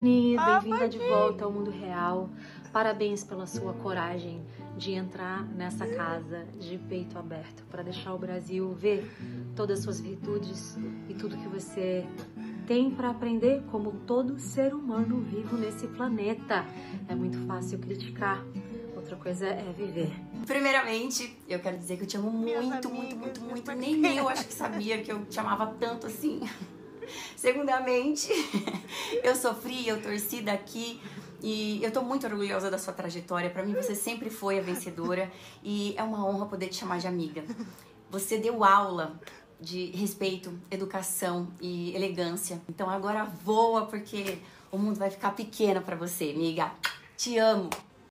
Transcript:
Bem-vinda de volta ao mundo real. Parabéns pela sua coragem de entrar nessa casa de peito aberto para deixar o Brasil ver todas as suas virtudes e tudo que você tem para aprender como todo ser humano vivo nesse planeta. É muito fácil criticar, outra coisa é viver. Primeiramente, eu quero dizer que eu te amo muito, muito, muito, muito. Nem eu acho que sabia que eu te amava tanto assim. Segundamente, eu sofri, eu torci daqui e eu tô muito orgulhosa da sua trajetória. Para mim, você sempre foi a vencedora e é uma honra poder te chamar de amiga. Você deu aula de respeito, educação e elegância. Então agora voa porque o mundo vai ficar pequeno para você, amiga. Te amo.